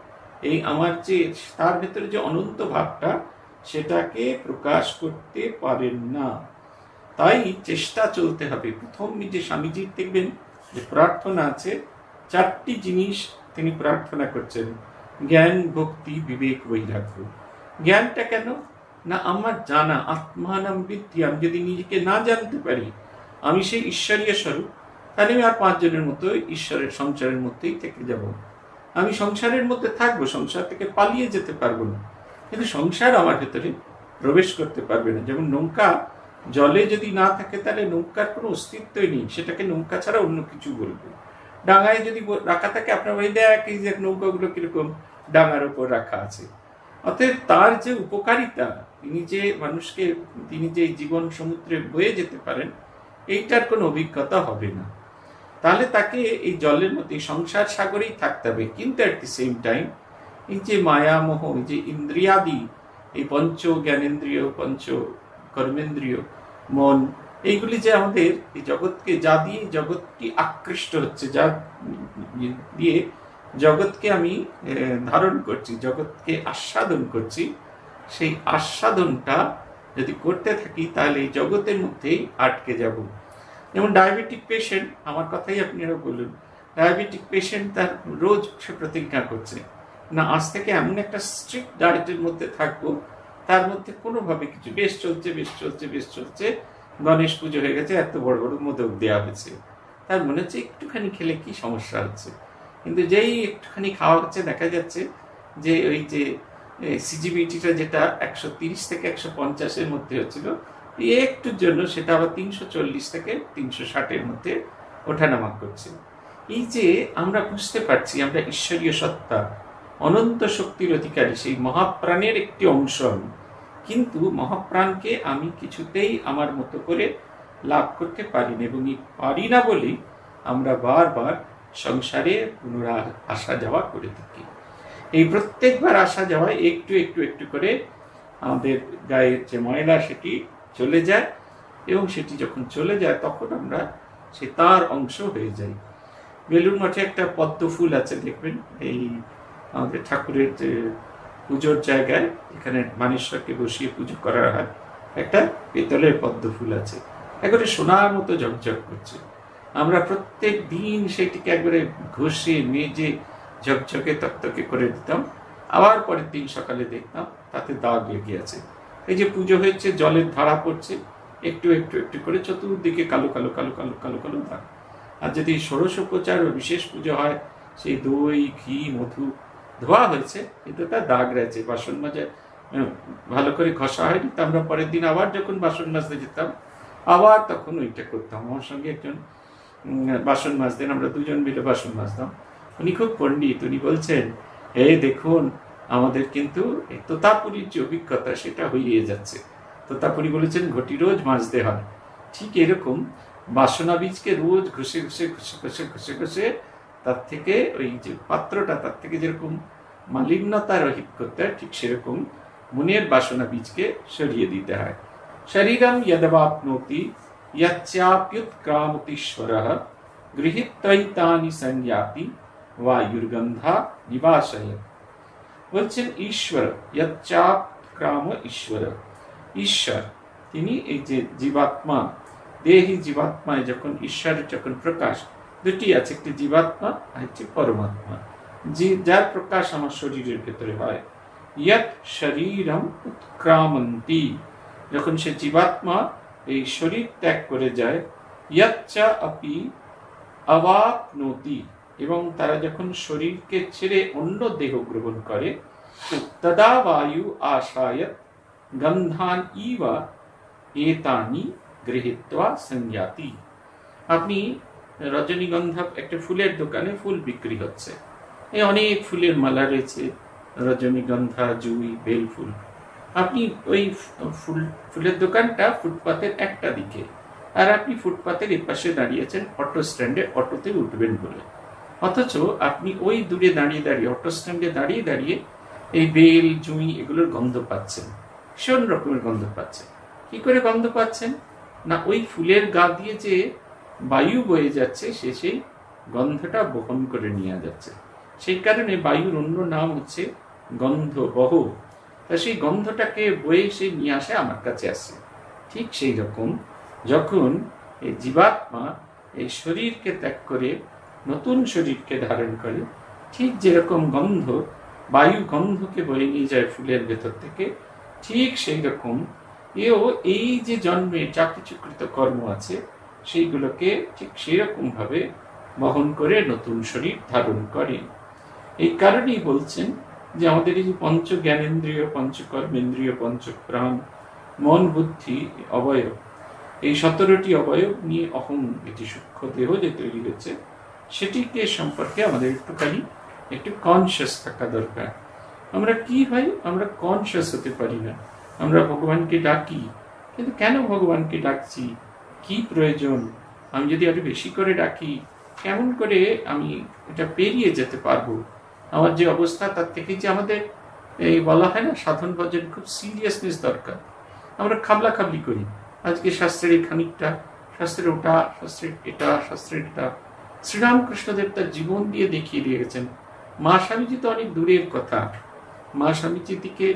এই আমার যে, তার ভেতরে যে অনন্ত ভাবটা, সেটাকে প্রকাশ করতে পারেন না। তাই চেষ্টা চলতে হবে। প্রথম যে স্বামীজির দেখবেন যে প্রার্থনা আছে, চারটি জিনিস তিনি প্রার্থনা করছেন। জ্ঞান, ভক্তি, বিবেক, বৈরাগ্য। জ্ঞানটা কেন? না, আমার জানা, আত্মানাম বৃদ্ধি। আমি যদি নিজেকে না জানতে পারি, আমি সেই ঈশ্বরীয় স্বরূপ, তাহলে আমি আর পাঁচজনের মতো ঈশ্বরের, সংসারের মধ্যেই থেকে যাব। আমি সংসারের মধ্যে থাকব, সংসার থেকে পালিয়ে যেতে পারব না। কিন্তু সংসার আমার ভেতরে প্রবেশ করতে পারবে না। যেমন নৌকা জলে যদি না থাকে, তাহলে নৌকার কোনো অস্তিত্বই নেই। সেটাকে নৌকা ছাড়া অন্য কিছু বলবে। ডাঙায় যদি রাখা থাকে, আপনার ওই দেখ যে নৌকাগুলো কীরকম ডাঙার উপর রাখা আছে। অতএব তার যে উপকারিতা, তিনি যে মানুষকে, তিনি যে জীবন সমুদ্রে বয়ে যেতে পারেন, এইটার কোনো অভিজ্ঞতা হবে না। তাহলে তাকে এই জলের মধ্যে সংসার সাগরেই থাকতে হবে। কিন্তু অ্যাট দি সেম টাইম এই যে মায়ামোহ, এই যে ইন্দ্রিয়াদি, এই পঞ্চ জ্ঞানেন্দ্রিয় পঞ্চ কর্মেন্দ্রীয় মন, এইগুলি যে আমাদের এই জগৎকে যা দিয়ে জগৎটি আকৃষ্ট হচ্ছে, যা দিয়ে জগৎকে আমি ধারণ করছি, জগৎকে আস্বাদন করছি, সেই আস্বাদনটা যদি করতে থাকি, তাহলে এই জগতের মধ্যেই আটকে যাব। যেমন ডায়াবেটিক পেশেন্ট আমার কথাই আপনারা বলুন ডায়াবেটিক পেশেন্ট তার রোজ সে প্রতিজ্ঞা করছে। না, আজ থেকে এমন একটা স্ট্রিক্ট ডায়েটের মধ্যে থাকব, তার মধ্যে কোনোভাবে কিছু, বেশ চলছে বেশ চলছে বেশ চলছে, গণেশ পুজো হয়ে গেছে, এত বড় বড় মোদক দেওয়া হয়েছে তার মনে হচ্ছে একটুখানি খেলে কি সমস্যা হচ্ছে? কিন্তু যেই একটুখানি খাওয়া হচ্ছে, দেখা যাচ্ছে যে ওই যে সিজিবিটিটা যেটা একশো তিরিশ থেকে একশো পঞ্চাশের মধ্যে হচ্ছিল একটুর জন্য সেটা আবার তিনশো চল্লিশ থেকে তিনশো ষাটের মধ্যে ওঠানামা করছে। এই যে আমরা বুঝতে পারছি, আমরা ঈশ্বরীয় সত্তা, অনন্ত শক্তির অধিকারী, সেই মহাপ্রাণের একটি অংশ আমি। কিন্তু মহাপ্রাণকে আমি কিছুতেই আমার মতো করে লাভ করতে পারি না এবং এই পারি না বলেই আমরা বারবার সংসারে পুনরায় আসা যাওয়া করে থাকি। এই প্রত্যেকবার আসা যাওয়ায় একটু একটু একটু করে আমাদের গায়ের যে ময়লা, সেটি চলে যায় এবং সেটি যখন চলে যায়, তখন আমরা সে তার অংশ হয়ে যাই। বেলুর মঠে একটা পদ্ম ফুল আছে, দেখবেন? এই আমাদের ঠাকুরের যে পুজোর জায়গায়, এখানে মানেশ্বরকে বসিয়ে পুজো করা হয়। একটা পেতলের পদ্ম ফুল আছে। একবারে সোনার মতো ঝকঝক করছে। আমরা প্রত্যেক দিন সেটিকে একবারে ঘষে, মেজে, ঝকঝকে, তক্তকে করে দিতাম। আবার পরের দিন সকালে দেখতাম, তাতে দাগ লেগে আছে। এই যে পুজো হয়েছে, জলের ধারা পড়ছে, একটু একটু একটু করে চতুর্দিকে কালো কালো কালো কালো কালো কালো দাগ আর যদি ষোড়শ উপচার বা বিশেষ পুজো হয়, সেই দই, ঘি, মধু ধোয়া হয়েছে, কিন্তু তার দাগ রয়েছে, বাসন মাঝে ভালো করে ঘষা হয়নি, তো আমরা পরের দিন আবার যখন বাসন মাজতে যেতাম, আবার তখন ওইটা করতাম। আমার সঙ্গে একজন বাসন মাজতেন, আমরা দুজন মিলে বাসন মাজতাম। উনি খুব পণ্ডিত, উনি বলছেন, এই দেখুন আমাদের কিন্তু তোতাপুরীর যে অভিজ্ঞতা, সেটা হইয়ে যাচ্ছে। তোতাপুরি বলেছেন, ঘটি রোজ মাজতে হয়। ঠিক এরকম বাসনা বীজকে রোজ ঘষে ঘষে ঘষে ঘষে ঘষে ঘষে তার থেকে ওই যে পাত্রটা, তার থেকে যেরকম মালিন্যতা রহিত করতে হয়, ঠিক সেরকম মনের বাসনা বীজকে সরিয়ে দিতে হয়। শরীরম যদবাপ্নোতি ইয়াচ্চাপ্যুৎক্রামতীশ্বর গৃহীত্বৈতানি সংজ্ঞাতি বা নিবাসয়ত বলছেন ঈশ্বর ইয়চ্চাপ ক্রাম ঈশ্বর ঈশ্বর তিনি এই যে জীবাত্মা দেহি জীবাত্মায় যখন ঈশ্বরের যখন প্রকাশ দুটি আছে একটি জীবাত্মা আর একটি পরমাত্মা যে যার প্রকাশ আমার শরীরের ভেতরে হয় ইয়ৎ শরীরম উৎক্রামন্তি যখন সে জীবাত্মা এই শরীর ত্যাগ করে যায় ইয়াচ্চা আপি অবাপনতি এবং তারা যখন শরীরকে ছেড়ে অন্য দেহ গ্রহণ করে তদা বায়ু আশায়ত গন্ধান ইবা এতানি গৃহীত্বা সংজ্ঞাতি আপনি রজনীগন্ধা একটা ফুলের দোকানে ফুল বিক্রি হচ্ছে। এই অনেক ফুলের মালা রয়েছে, রজনীগন্ধা, জুই বেল ফুল আপনি ওই ফুল, ফুলের দোকানটা ফুটপাতের একটা দিকে। আর আপনি ফুটপাতের এপাশে দাঁড়িয়েছেন অটো স্ট্যান্ডে, অটোতে উঠবেন বলে। অথচ আপনি ওই দূরে দাঁড়িয়ে দাঁড়িয়ে অটো স্ট্যান্ডে দাঁড়িয়ে দাঁড়িয়ে এই বেল, জুঁই এগুলোর গন্ধ পাচ্ছেন। ভীষণ রকমের গন্ধ পাচ্ছেন। কি করে গন্ধ পাচ্ছেন? না, ওই ফুলের গা দিয়ে যে বায়ু বয়ে যাচ্ছে, সে সেই গন্ধটা বহন করে নিয়ে যাচ্ছে। সেই কারণে বায়ুর অন্য নাম হচ্ছে গন্ধ বহ তা সেই গন্ধটাকে বয়ে সে নিয়ে আসে আমার কাছে আসে। ঠিক সেই রকম যখন এই জীবাত্মা এই শরীরকে ত্যাগ করে নতুন শরীরকে ধারণ করে, ঠিক যেরকম গন্ধ, বায়ু গন্ধকে বয়ে নিয়ে যায় ফুলের ভেতর থেকে, ঠিক সেই রকম এও এই যে জন্মে যা কিছু কর্ম আছে, সেইগুলোকে ঠিক সেরকম ভাবে বহন করে নতুন শরীর ধারণ করে। এই কারণেই বলছেন যে আমাদের এই পঞ্চ জ্ঞানেন্দ্রিয় পঞ্চকর্মেন্দ্রিয়, পঞ্চপ্রাণ, মন বুদ্ধি, অবয়ব, এই সতেরোটি অবয়ব নিয়ে অহম এটি সূক্ষ্ম দেহ যে তৈরি হয়েছে সেটিকে সম্পর্কে আমাদের একটুখানি, একটু কনসিয়াস থাকা দরকার। আমরা কি হয় আমরা কনসিয়াস হতে পারি না। আমরা ভগবানকে ডাকি, কিন্তু কেন ভগবানকে ডাকছি? কি প্রয়োজন? আমি যদি আরও বেশি করে ডাকি, কেমন করে আমি এটা পেরিয়ে যেতে পারব? আমার যে অবস্থা, তার থেকে যে আমাদের এই বলা হয় না, সাধন ভজন খুব সিরিয়াসনেস দরকার। আমরা খাবলা খাবলি করি। আজকে শাস্ত্রের এই খানিকটা, শাস্ত্রের ওটা, শাস্ত্রের এটা শাস্ত্রের এটা। শ্রীরামকৃষ্ণদেব তার জীবন দিয়ে দেখিয়ে দিয়ে গেছেন। মা স্বামীজি তো অনেক দূরের কথা। মা স্বামীজির দিকে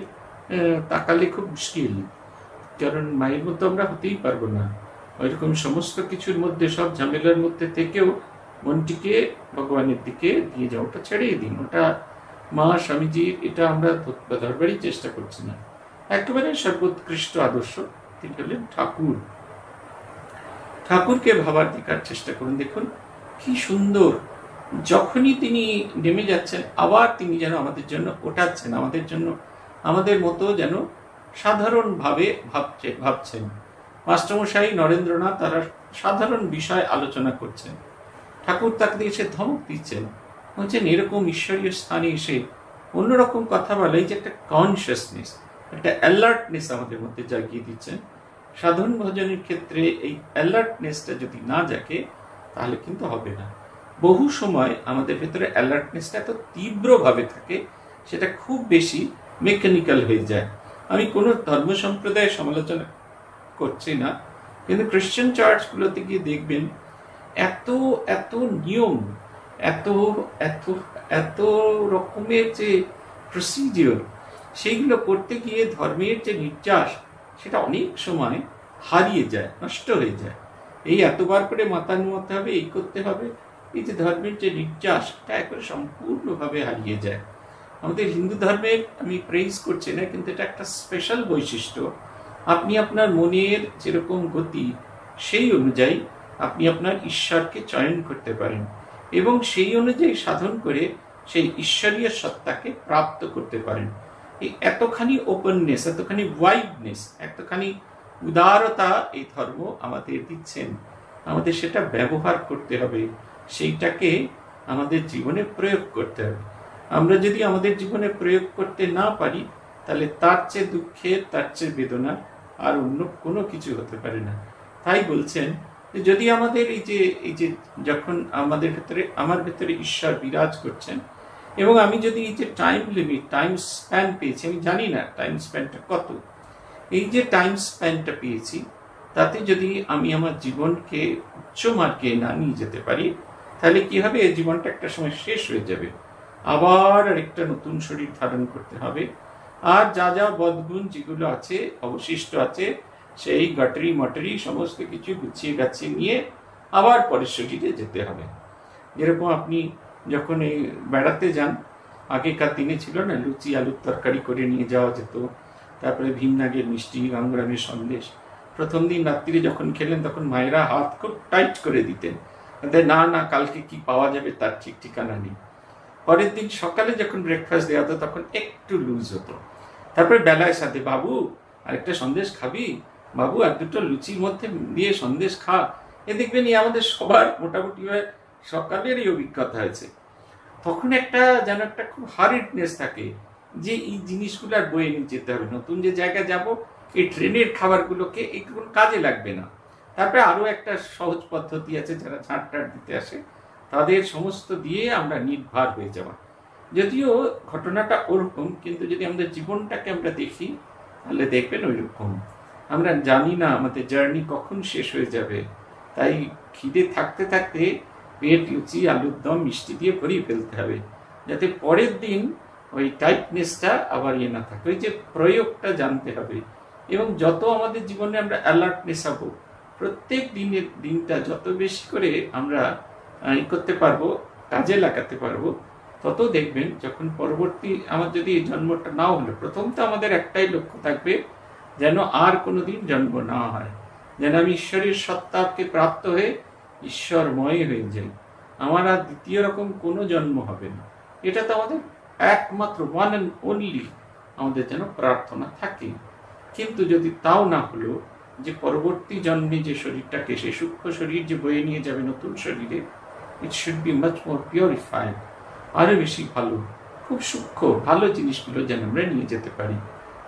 তাকালে খুব মুশকিল। কারণ মায়ের মতো আমরা হতেই পারব না। ওইরকম সমস্ত কিছুর মধ্যে, সব ঝামেলার মধ্যে থেকেও মনটিকে, ভগবানের দিকে দিয়ে যাওয়া ওটা ছেড়েই দিন। ওটা মা স্বামীজির, এটা আমরা ধরবারই চেষ্টা করছি না। একেবারে সর্বোৎকৃষ্ট আদর্শ, তিনি হলেন ঠাকুর। ঠাকুরকে ভাবার দিকার চেষ্টা করুন। দেখুন কি সুন্দর। যখনই তিনি নেমে যাচ্ছেন, আবার তিনি যেন আমাদের জন্য ওঠাচ্ছেন, আমাদের জন্য, আমাদের মতো যেন সাধারণভাবে ভাবছে ভাবছেন। মাস্টারমশাই নরেন্দ্রনাথ তারা সাধারণ বিষয় আলোচনা করছেন। ঠাকুর তাকে এসে ধমক দিচ্ছেন। বলছেন, এরকম ঈশ্বরীয় স্থানে এসে অন্যরকম কথা বলে যে একটা কনসিয়াসনেস একটা অ্যালার্টনেস আমাদের মধ্যে জাগিয়ে দিচ্ছেন। সাধারণ ভজনের ক্ষেত্রে এই অ্যালার্টনেসটা যদি না জাগে তাহলে কিন্তু হবে না। বহু সময় আমাদের ভেতরে অ্যালার্টনেসটা এত তীব্রভাবে থাকে, সেটা খুব বেশি মেকানিক্যাল হয়ে যায়। আমি কোনো ধর্ম সম্প্রদায়ের সমালোচনা করছি না, কিন্তু খ্রিশ্চান চার্চগুলোতে গিয়ে দেখবেন এত এত নিয়ম, এত এত এত রকমের যে প্রসিডিওর সেইগুলো করতে গিয়ে ধর্মের যে নির্যাস, সেটা অনেক সময় হারিয়ে যায়, নষ্ট হয়ে যায়। এই এতবার করে মাথা নোয়াতে হবে, এই করতে হবে। এই যে ধর্মের যে নির্যাস, এটা একবারে সম্পূর্ণভাবে হারিয়ে যায়। আমাদের হিন্দু ধর্মের আমি প্রেইজ করছি না, কিন্তু এটা একটা স্পেশাল বৈশিষ্ট্য। আপনি আপনার মনের যেরকম গতি, সেই অনুযায়ী আপনি আপনার ঈশ্বরকে চয়ন করতে পারেন এবং সেই অনুযায়ী সাধন করে সেই ঈশ্বরীয় সত্তাকে প্রাপ্ত করতে পারেন। এই এতখানি ওপেননেস এতখানি ওয়াইডনেস এতখানি উদারতা এই ধর্ম আমাদের দিচ্ছেন। আমাদের সেটা ব্যবহার করতে হবে, সেইটাকে আমাদের জীবনে প্রয়োগ করতে হবে। আমরা যদি আমাদের জীবনে প্রয়োগ করতে না পারি, তাহলে তার চেয়ে দুঃখের, তার চেয়ে বেদনা আর অন্য কোনো কিছু হতে পারে না। তাই বলছেন যদি আমাদের এই যে এই যে যখন আমাদের ভেতরে, আমার ভেতরে ঈশ্বর বিরাজ করছেন, এবং আমি যদি এই যে টাইম লিমিট টাইম স্প্যান পেয়েছি, আমি জানি না টাইম স্প্যানটা কত এই যে টাইম স্প্যানটা পেয়েছি, তাতে যদি আমি আমার জীবনকে উচ্চ মার্গে না নিয়ে যেতে পারি, তাহলে কি হবে? এই জীবনটা একটা সময় শেষ হয়ে যাবে। আবার আরেকটা নতুন শরীর ধারণ করতে হবে। আর যা যা বদগুণ যেগুলো আছে, অবশিষ্ট আছে, সেই গাটরি মটরি সমস্ত কিছু গুছিয়ে গাছিয়ে নিয়ে আবার পরের শরীরে যেতে হবে। যেরকম আপনি যখন এই বেড়াতে যান, আগেকার দিনে ছিল না, লুচি, আলুর তরকারি করে নিয়ে যাওয়া যেত তারপরে ভীমনাগের মিষ্টি গাঙ্গরামের সন্দেশ। প্রথম দিন রাত্রিরে যখন খেলেন, তখন মায়েরা হাত খুব টাইট করে দিতেন। না না, কালকে কি পাওয়া যাবে তার ঠিক ঠিকানা নেই। পরের দিন সকালে যখন ব্রেকফাস্ট দেওয়া হতো, তখন একটু লুজ হতো। তারপরে বেলায় সাথে, বাবু, আরেকটা সন্দেশ খাবি? বাবু, আর দুটো লুচির মধ্যে দিয়ে সন্দেশ খা। এ দেখবেন এই আমাদের সবার মোটামুটি সকালেরই অভিজ্ঞতা হয়েছে। তখন একটা যেন একটা খুব হারিডনেস থাকে। যে এই জিনিসগুলো আর বয়ে নিয়ে যেতে হবে। নতুন যে জায়গায় যাব, এই ট্রেনের খাবারগুলোকে একটু কাজে লাগবে না। তারপরে আরও একটা সহজ পদ্ধতি আছে, যারা ঝাঁট টাট দিতে আসে, তাদের সমস্ত দিয়ে আমরা নির্ভার হয়ে যাওয়া। যদিও ঘটনাটা ওরকম, কিন্তু যদি আমাদের জীবনটাকে আমরা দেখি, তাহলে দেখবেন ওই রকম আমরা জানি না আমাদের জার্নি কখন শেষ হয়ে যাবে। তাই খিদে থাকতে থাকতে পেট, লুচি, আলুর দম মিষ্টি দিয়ে ভরিয়ে ফেলতে হবে। যাতে পরের দিন ওই টাইটনেসটা আবার ইয়ে না থাকে। ওই যে প্রয়োগটা জানতে হবে। এবং যত আমাদের জীবনে আমরা অ্যালার্টনেস হব, প্রত্যেক দিনের দিনটা যত বেশি করে আমরা ই করতে পারব, কাজে লাগাতে পারব, তত দেখবেন যখন পরবর্তী আমার যদি এই জন্মটা নাও হলো, প্রথম তো আমাদের একটাই লক্ষ্য থাকবে যেন আর কোনোদিন জন্ম না হয়। যেন আমি ঈশ্বরের সত্তাকে প্রাপ্ত হয়ে ঈশ্বরময় হয়ে যাই। আমার আর দ্বিতীয় রকম কোনো জন্ম হবে না। এটা তো আমাদের একমাত্র ওয়ান অ্যান্ড অনলি আমাদের যেন প্রার্থনা থাকে। কিন্তু যদি তাও না হলো, যে পরবর্তী জন্মে যে শরীরটাকে, সে সূক্ষ্ম শরীর যে বয়ে নিয়ে যাবে নতুন শরীরে it should be much more purified আরও বেশি ভালো, খুব সূক্ষ্ম, ভালো জিনিসগুলো যেন আমরা নিয়ে যেতে পারি।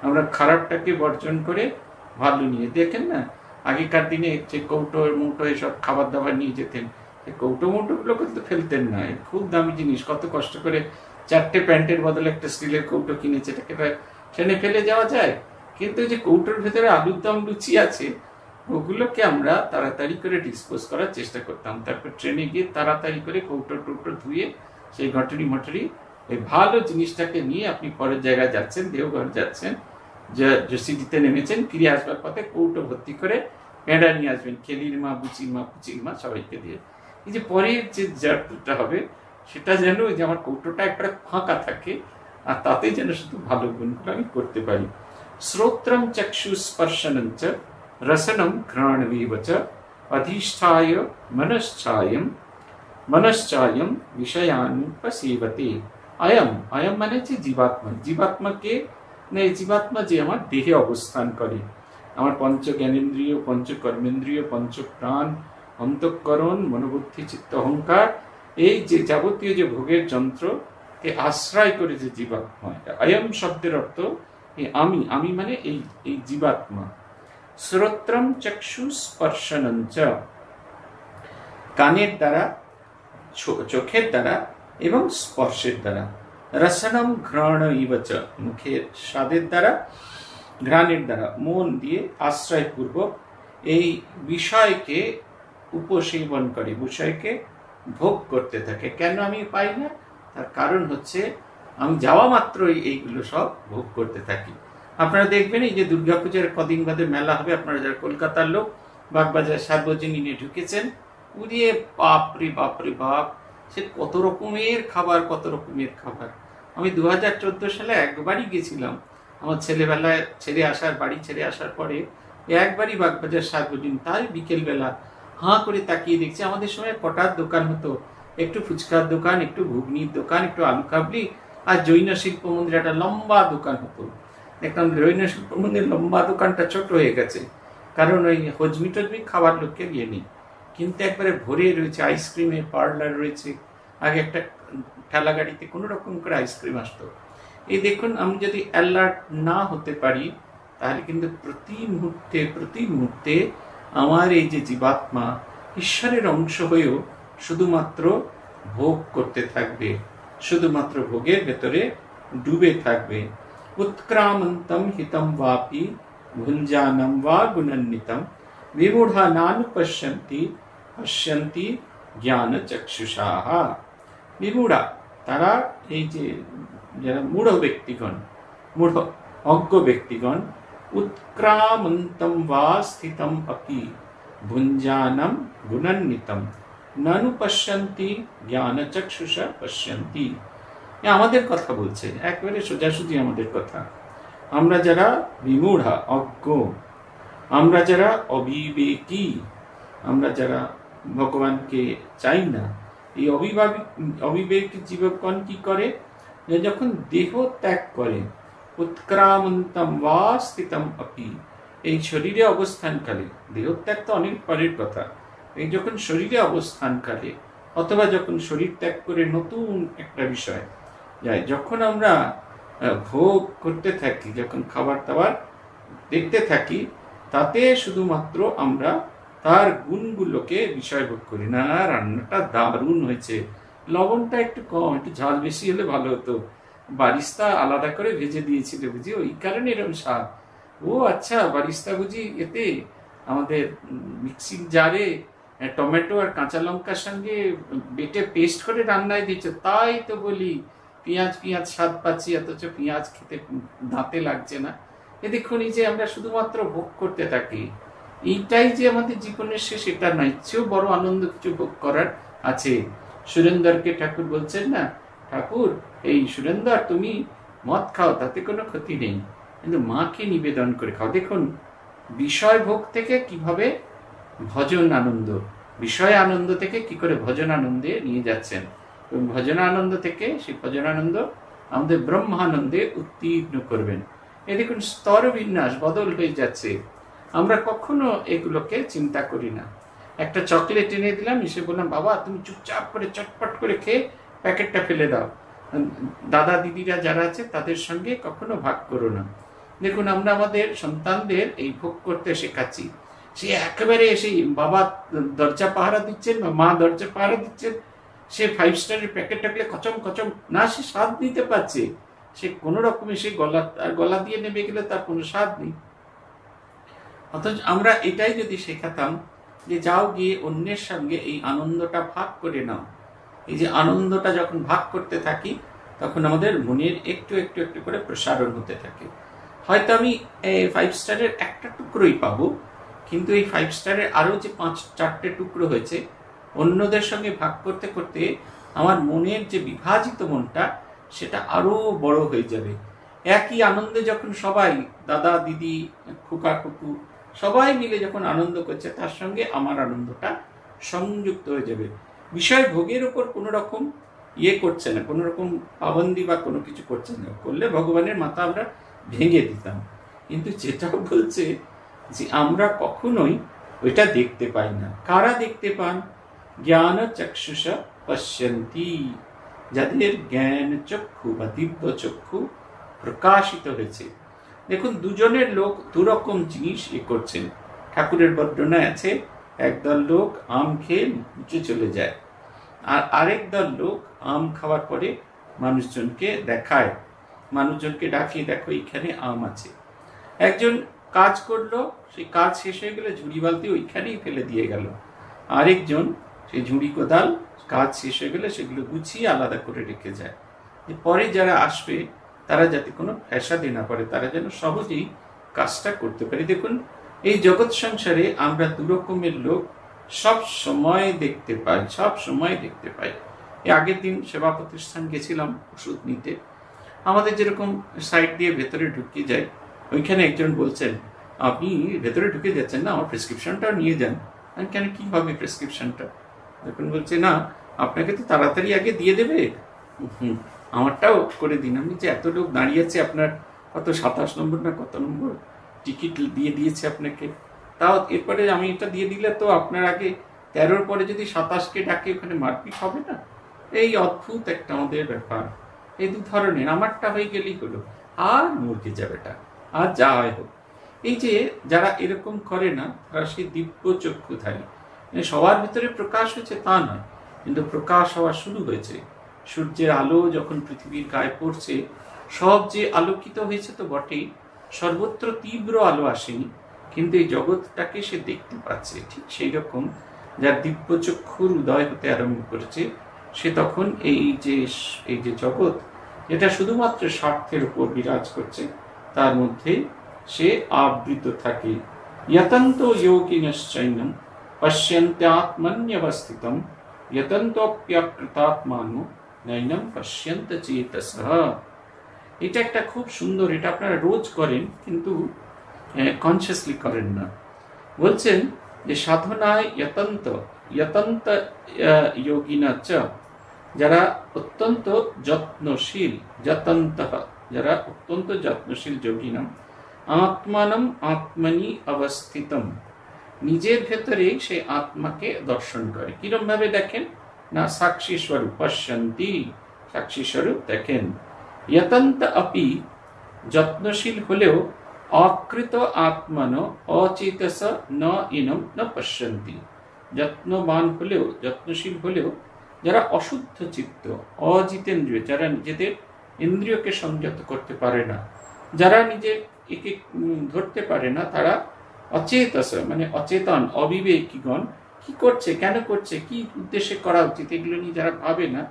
আমরা খারাপটাকে বর্জন করে ভালো নিয়ে, দেখেন না? আগেকার দিনে যে কৌটো, মৌটো এসব খাবার দাবার নিয়ে যেতেন কৌটো, মৌটোগুলো কিন্তু ফেলতেন না। খুব দামি জিনিস, কত কষ্ট করে চারটে প্যান্টের বদলে একটা স্টিলের কৌটো কিনেছে এটাকে ট্রেনে ফেলে যাওয়া যায়। কিন্তু যে কৌটোর ভেতরে আলুর দম লুচি আছে, ওগুলোকে আমরা তাড়াতাড়ি করে ডিসপোজ করার চেষ্টা করতাম। তারপর ট্রেনে গিয়ে তাড়াতাড়ি করে কৌটো টৌটো ধুয়ে সেই ঘটরি মটরি ওই ভালো জিনিসটাকে নিয়ে আপনি পরের জায়গায় যাচ্ছেন, দেওঘর যাচ্ছেন, যে সিটিতে নেমেছেন, ফিরে আসবার পথে কৌটো ভর্তি করে পেঁড়া নিয়ে আসবেন, খেলির মা, বুচির মা, পুচির মা সবাইকে দিয়ে। এই যে পরের যে যাত্রাটা হবে সেটা যেন যে আমার কৌটোটা একটা ফাঁকা থাকে, আর তাতে যেন শুধু ভালো গুণগুলো আমি করতে পারি। শ্রোত্রম চক্ষু স্পর্শনম চ রসনম ঘ্রাণবীব চ, অধিষ্ঠায় মনশ্চায়ম মনশ্চায়ম বিষয়ানুপসেবতে। আয়ম আয়ম মানে হচ্ছে জীবাত্মা। জীবাত্মাকে মানে জীবাত্মা যে আমার দেহে অবস্থান করে। আমার পঞ্চ জ্ঞানেন্দ্রিয় পঞ্চ কর্মেন্দ্রিয় পঞ্চ প্রাণ অন্তঃকরণ, মনোবুদ্ধি, চিত্ত অহংকার এই যে যাবতীয় যে ভোগের যন্ত্রকে আশ্রয় করে যে জীবাত্মা এটা অয়ম শব্দের অর্থ আমি আমি মানে এই এই জীবাত্মা। শ্রোত্রম চক্ষু স্পর্শনঞ্চ। কানের দ্বারা চোখের দ্বারা এবং স্পর্শের দ্বারা। রসনম ঘ্রাণ ইবচ মুখের স্বাদের দ্বারা, ঘ্রাণের দ্বারা। মন দিয়ে আশ্রয়পূর্বক এই বিষয়কে উপসেবন করে, বিষয়কে ভোগ করতে থাকে। কেন আমি পাই না? তার কারণ হচ্ছে, আমি যাওয়া মাত্রই এইগুলো সব ভোগ করতে থাকি। আপনারা দেখবেন এই যে দুর্গাপূজার কদিন বাদে মেলা হবে। আপনারা যারা কলকাতার লোক, বাগবাজার সার্বজনীনে ঢুকেছেন, উড়িয়ে বাপরে বাপরে বাপ, সে কত রকমের খাবার, কত রকমের খাবার। আমি দু হাজার চোদ্দ সালে একবারই গেছিলাম। আমার ছেলেবেলায় ছেড়ে আসার, বাড়ি ছেড়ে আসার পরে একবারই বাগবাজার সার্বজনীন। তাই বিকেলবেলা হাঁ করে তাকিয়ে দেখছি, আমাদের সময় কটার দোকান হতো। একটু ফুচকার দোকান, একটু ঘুগনির দোকান, একটু আলু কাবলি আর জৈন শিল্প মন্দির একটা লম্বা দোকান হতো। দেখলাম জৈন শিল্প মন্দির লম্বা দোকানটা ছোট হয়ে গেছে। কারণ ওই হজমি টজমি খাবার লোককে গিয়ে নেই। কিন্তু একবারে ভরে রয়েছে আইসক্রিমের পার্লার রয়েছে। আগে একটা ঠেলা গাড়িতে কোনো রকম করে আইসক্রিম আসতো। এই দেখুন, আমি যদি অ্যালার্ট না হতে পারি, তাহলে কিন্তু প্রতি মুহূর্তে প্রতি মুহূর্তে আমার এই যে জীবাত্মা ঈশ্বরের অংশ হয়েও শুধুমাত্র ভোগ করতে থাকবে, শুধুমাত্র ভোগের ভেতরে ডুবে থাকবে। উৎক্রামন্তম হিতম বাপি ভুঞ্জানম বা গুণান্বিতম। বিমূঢ়া নানু পশ্যন্তি পশ্যন্তি জ্ঞান চক্ষুষাহ। বিমূঢ়া, তারা এই যে, যারা মূঢ় ব্যক্তিগণ, মূঢ়, অজ্ঞ ব্যক্তিগণ উৎক্রামন্তম বা স্থিতম অপি ভুঞ্জানম গুণান্বিতম নানু পশ্যন্তি জ্ঞান চক্ষুষ পশ্যন্তি আমাদের কথা বলছে, একবারে সোজাসুজি আমাদের কথা। আমরা যারা বিমূঢ়া, অজ্ঞ, আমরা যারা অবিবেকী, আমরা যারা ভগবানকে চাই না, এই অবিভাবিক অবিবেক জীবকগণ কি করে? যখন দেহ ত্যাগ করে উৎক্রামন্তম বা স্থিতম অপি। এই শরীরে অবস্থানকালে দেহত্যাগ তো অনেক পরের কথা। এই যখন শরীরে অবস্থানকালে অথবা যখন শরীর ত্যাগ করে নতুন একটা বিষয় যায়, যখন আমরা ভোগ করতে থাকি, যখন খাবার দাবার দেখতে থাকি, তাতে শুধুমাত্র আমরা তার গুণগুলোকে বিষয় ভোগ করি। না, রান্নাটা দারুণ হয়েছে। লবণটা একটু কম, একটু ঝাল বেশি হলে ভালো হতো। বারিস্তা আলাদা করে ভেজে দিয়েছিল বুঝি, ওই কারণে এরকম স্বাদ। ও আচ্ছা বারিস্তা বুঝি এতে আমাদের মিক্সিং জারে টমেটো আর কাঁচা লঙ্কার সঙ্গে বেটে পেস্ট করে রান্নায় দিচ্ছে তাই তো বলি। পেঁয়াজ পেঁয়াজ স্বাদ পাচ্ছি, অথচ পেঁয়াজ খেতে দাঁতে লাগছে না। এ দেখুন, এই যে আমরা শুধুমাত্র ভোগ করতে থাকি, এইটাই যে আমাদের জীবনের শেষ, এটা নয় চেয়েও বড় আনন্দ কিছু ভোগ করার আছে। সুরেন্দরকে ঠাকুর বলছেন না ঠাকুর, এই সুরেন্দর তুমি মদ খাও, তাতে কোনো ক্ষতি নেই। কিন্তু মাকে নিবেদন করে খাও। দেখুন বিষয় ভোগ থেকে কীভাবে ভজন আনন্দ, বিষয় আনন্দ থেকে কি করে ভজন আনন্দে নিয়ে যাচ্ছেন? এবং ভজন আনন্দ থেকে সেই ভজন আনন্দ আমাদের ব্রহ্মানন্দে উত্তীর্ণ করবেন। এ দেখুন স্তর বিন্যাস বদল হয়ে যাচ্ছে। আমরা কখনো এগুলোকে চিন্তা করি না। একটা চকলেট এনে দিলাম, এসে বললাম, বাবা, তুমি চুপচাপ করে, চটপট করে খেয়ে প্যাকেটটা ফেলে দাও। দাদা দিদিরা যারা আছে, তাদের সঙ্গে কখনো ভাগ করো না। দেখুন, আমরা আমাদের সন্তানদের এই ভোগ করতে শেখাচ্ছি। সে একেবারে সেই বাবা দরজা পাহারা দিচ্ছেন বা মা দরজা পাহারা দিচ্ছেন, সে ফাইভ স্টারের প্যাকেট টাকলে কচম কচম, না, সে স্বাদ নিতে পারছে। সে কোনো রকমে সে গলা গলা দিয়ে নেমে গেলে তার কোনো স্বাদ নেই। অথচ আমরা এটাই যদি শেখাতাম যে যাও গিয়ে অন্যের সঙ্গে এই আনন্দটা ভাগ করে নাও। এই যে আনন্দটা যখন ভাগ করতে থাকি, তখন আমাদের মনের একটু একটু একটু করে প্রসারণ হতে থাকে। হয়তো আমি ফাইভ স্টারের একটা টুকরোই পাবো, কিন্তু এই ফাইভ স্টারের আরও যে পাঁচ, চারটে টুকরো হয়েছে, অন্যদের সঙ্গে ভাগ করতে করতে আমার মনের যে বিভাজিত মনটা, সেটা আরও বড় হয়ে যাবে। একই আনন্দে যখন সবাই, দাদা, দিদি, খুকা, খুকু, সবাই মিলে যখন আনন্দ করছে, তার সঙ্গে আমার আনন্দটা সংযুক্ত হয়ে যাবে। বিষয় ভোগের ওপর কোনো রকম ইয়ে করছে না, কোনো রকম পাবন্দি বা কোনো কিছু করছে না। করলে ভগবানের মাথা আমরা ভেঙে দিতাম। কিন্তু যেটাও বলছে যে আমরা কখনোই ওইটা দেখতে পাই না। কারা দেখতে পান? জ্ঞান চক্ষুষ পশ্যন্তি। যাদের জ্ঞান চক্ষু বা দিব্য চক্ষু প্রকাশিত হয়েছে। দেখুন, দুজনের লোক দুরকম জিনিস এ করছেন। ঠাকুরের বর্ণনায় আছে একদল লোক আম খেয়ে নিচে চলে যায়। আর আরেক দল লোক আম খাওয়ার পরে মানুষজনকে দেখায়। মানুষজনকে ডাকিয়ে দেখো এখানে আম আছে। একজন কাজ করল, সেই কাজ শেষ হয়ে গেলে ঝুড়ি বালতি ওইখানেই ফেলে দিয়ে গেল। আরেকজন, সেই ঝুড়ি কোদাল, কাজ শেষ হয়ে গেলে সেগুলো গুছিয়ে আলাদা করে রেখে যায়। পরে যারা আসবে, তারা যাতে কোনো ফ্যাসাদে না পড়ে, তারা যেন সহজেই কাজটা করতে পারে। দেখুন এই জগৎ সংসারে আমরা দুরকমের লোক সব সময় দেখতে পাই, সব সময় দেখতে পাই। এই আগের দিন সেবা প্রতিষ্ঠান গেছিলাম ওষুধ নিতে। আমাদের যেরকম সাইড দিয়ে ভেতরে ঢুকিয়ে যায়, ওইখানে একজন বলছেন, আপনি ভেতরে ঢুকে যাচ্ছেন না, আমার প্রেসক্রিপশনটাও নিয়ে যান। আমি কেন, কি হবে প্রেসক্রিপশনটা? এখন বলছে, না, আপনাকে তো তাড়াতাড়ি আগে দিয়ে দেবে। হুম, আমারটাও করে দিন। আমি যে এত লোক দাঁড়িয়ে আছে, আপনার কত সাতাশ নম্বর না কত নম্বর? টিকিট দিয়ে দিয়েছে আপনাকে। তাও এরপরে আমি এটা দিয়ে দিলে তো আপনার আগে তেরোর পরে যদি সাতাশকে ডাকে, ওখানে মারপিট হবে না? এই অদ্ভুত একটা আমাদের ব্যাপার। এই দু ধরনের, আমারটা হয়ে গেলেই হলো। আর মুরগি যাবেটা আর যা হয় হোক। এই যে যারা এরকম করে না, তারা সেই দিব্য চক্ষুধারী। মানে সবার ভিতরে প্রকাশ হয়েছে তা নয়, কিন্তু প্রকাশ হওয়া শুরু হয়েছে। সূর্যের আলো যখন পৃথিবীর গায়ে পড়ছে, সব যে আলোকিত হয়েছে তো বটেই। সর্বত্র তীব্র আলো আসেনি, কিন্তু এই জগৎটাকে সে দেখতে পাচ্ছে। ঠিক সেই রকম যার দিব্য চক্ষুর উদয় হতে আরম্ভ করেছে, সে তখন এই যে এই যে জগৎ, যেটা শুধুমাত্র স্বার্থের উপর বিরাজ করছে, তার মধ্যে সে আবৃত থাকে। যতন্ত যোগিনশ্চৈনম পশ্যন্ত্যাত্মন্যবস্থিতম নৈনম পশ্যন্ত চেতস। এটা একটা খুব সুন্দর, এটা আপনারা রোজ করেন, কিন্তু কনসিয়াসলি করেন না। বলছেন যে সাধনায় যতন্ত যতন্ত যোগিনা চ, যারা অত্যন্ত যত্নশীল, যতন্ত, যারা অত্যন্ত যত্নশীল যোগিনাম, আত্মানম আত্মনি অবস্থিতম। নিজের ভেতরে সে আত্মাকে দর্শন করে। কিরম ভাবে দেখেন? না, সাক্ষী স্বরূপ, পশ্যন্তি, সাক্ষী স্বরূপ দেখেন। যতন্ত আপি যত্নশীল হলেও অকৃত আত্মান অচেতস ন ইনম ন পশ্যন্তি যত্নবান হলেও যত্নশীল হলেও যারা অশুদ্ধ চিত্ত অজিতেন্দ্রিয় যারা নিজেদের ইন্দ্রিয়কে সংযত করতে পারে না যারা নিজে একে ধরতে পারে না তারা অচেতস মানে অচেতন অবিবেকীগণ কি করছে কেন করছে কি উদ্দেশ্যে করা উচিত এগুলো নিয়ে যারা ভাবে না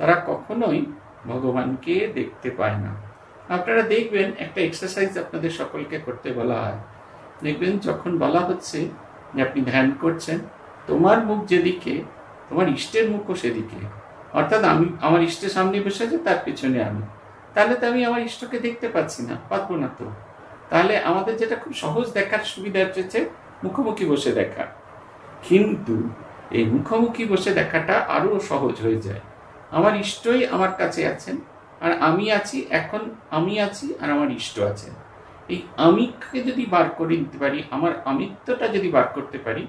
তারা কখনোই ভগবানকে দেখতে পায় না। আপনারা দেখবেন একটা এক্সারসাইজ আপনাদের সকলকে করতে বলা হয়। দেখবেন যখন বলা হচ্ছে যে আপনি ধ্যান করছেন, তোমার মুখ যেদিকে, তোমার ইষ্টের মুখও সেদিকে। অর্থাৎ আমি, আমার ইষ্টের সামনে বসে আছে, তার পিছনে আমি। তাহলে তো আমি আমার ইষ্টকে দেখতে পাচ্ছি না, পারব না তো। তাহলে আমাদের যেটা খুব সহজ দেখার সুবিধা হচ্ছে মুখোমুখি বসে দেখা। কিন্তু এই মুখোমুখি বসে দেখাটা আরও সহজ হয়ে যায়। আমার ইষ্টই আমার কাছে আছেন, আর আমি আছি, এখন আমি আছি, আর আমার ইষ্ট আছেন এই আমিকে যদি বার করে নিতে পারি, আমার আমিত্বটা যদি বার করতে পারি,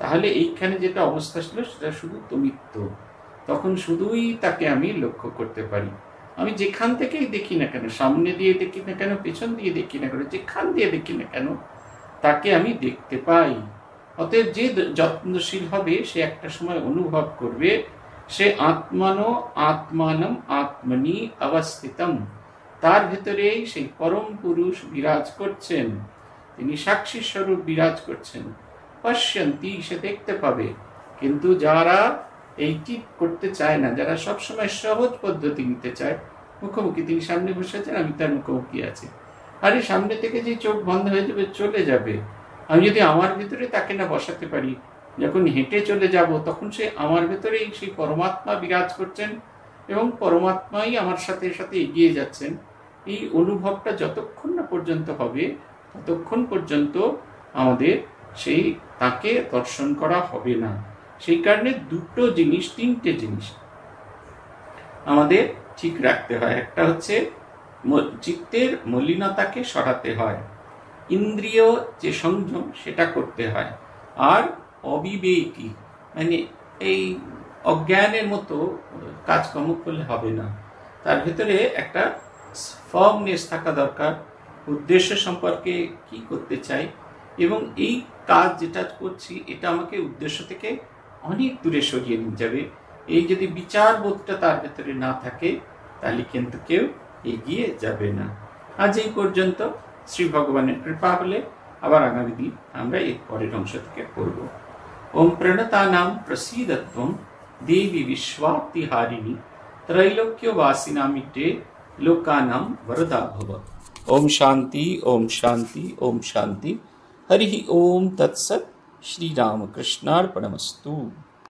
তাহলে এইখানে যেটা অবস্থা ছিল, সেটা শুধু তমিত্ব। তখন শুধুই তাকে আমি লক্ষ্য করতে পারি। আমি যেখান থেকেই দেখি না কেন, সামনে দিয়ে দেখি না কেন, পেছন দিয়ে দেখি না কেন, যেখান দিয়ে দেখি না কেন, তাকে আমি দেখতে পাই। অতএব যে যত্নশীল হবে, সে একটা সময় অনুভব করবে সে আত্মানো আত্মানম আত্মনি অবস্থিতম। তার ভেতরেই সেই পরম পুরুষ বিরাজ করছেন। তিনি সাক্ষী স্বরূপ বিরাজ করছেন। পশ্যন্তি সে দেখতে পাবে। কিন্তু যারা এইটি করতে চায় না, যারা সবসময় সহজ পদ্ধতি নিতে চায়, মুখোমুখি তিনি সামনে বসে আছেন, আমি তার মুখোমুখি আছি। আরে, সামনে থেকে যে চোখ বন্ধ হয়ে যাবে, চলে যাবে। আমি যদি আমার ভিতরে তাকে না বসাতে পারি যখন হেঁটে চলে যাব, তখন সে আমার ভেতরেই সেই পরমাত্মা বিরাজ করছেন এবং পরমাত্মাই আমার সাথে সাথে এগিয়ে যাচ্ছেন। এই অনুভবটা যতক্ষণ না পর্যন্ত হবে, ততক্ষণ পর্যন্ত আমাদের সেই তাকে দর্শন করা হবে না। সেই কারণে দুটো জিনিস, তিনটে জিনিস আমাদের ঠিক রাখতে হয়। একটা হচ্ছে চিত্তের মলিনতাকে সরাতে হয়। ইন্দ্রিয় যে সংযম, সেটা করতে হয়। আর অবিবেকী। মানে এই অজ্ঞানের মতো কাজকর্ম করলে হবে না। তার ভিতরে একটা ফার্মনেস থাকা দরকার, উদ্দেশ্য সম্পর্কে কি করতে চাই, এবং এই কাজ যেটা করছি, এটা আমাকে উদ্দেশ্য থেকে অনেক দূরে সরিয়ে নিয়ে যাবে। এই যদি বিচার বোধটা তার ভেতরে না থাকে, তাহলে কিন্তু কেউ এগিয়ে যাবে না। আজ এই পর্যন্ত। শ্রী ভগবানের কৃপা হলে আবার আগামী দিন আমরা এর পরের অংশ থেকে পড়ব। ओं प्रणता नाम प्रसीदत्व देवी विश्वाप्तिहारिणी त्रैलोक्यवासिनामिटे लोकानां वरदा भव ओम शांति ओम शांति ओम शांति। हरि ओम, तत्सत श्री राम कृष्णार्पणमस्तु